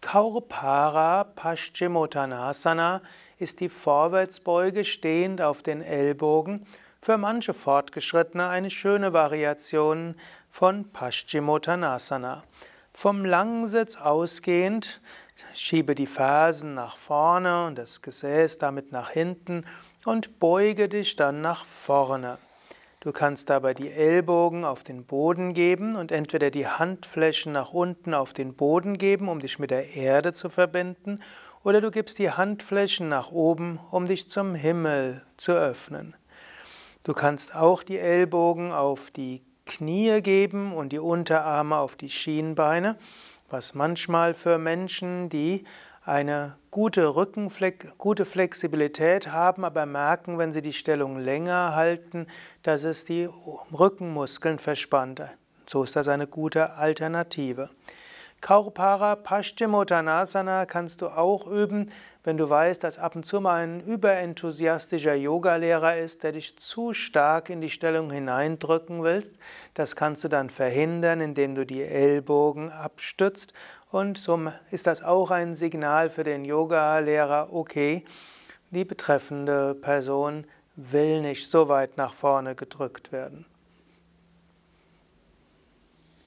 Kaurpara Paschimottanasana ist die Vorwärtsbeuge stehend auf den Ellbogen, für manche Fortgeschrittene eine schöne Variation von Paschimottanasana. Vom Langsitz ausgehend schiebe die Fersen nach vorne und das Gesäß damit nach hinten und beuge dich dann nach vorne. Du kannst dabei die Ellbogen auf den Boden geben und entweder die Handflächen nach unten auf den Boden geben, um dich mit der Erde zu verbinden, oder du gibst die Handflächen nach oben, um dich zum Himmel zu öffnen. Du kannst auch die Ellbogen auf die Knie geben und die Unterarme auf die Schienbeine, was manchmal für Menschen, die eine gute Rückenflex gute Flexibilität haben, aber merken, wenn sie die Stellung länger halten, dass es die Rückenmuskeln verspannt. So ist das eine gute Alternative. Kaurpara Paschimottanasana kannst du auch üben, wenn du weißt, dass ab und zu mal ein überenthusiastischer Yogalehrer ist, der dich zu stark in die Stellung hineindrücken willst. Das kannst du dann verhindern, indem du die Ellbogen abstützt und so ist das auch ein Signal für den Yoga-Lehrer, okay, die betreffende Person will nicht so weit nach vorne gedrückt werden.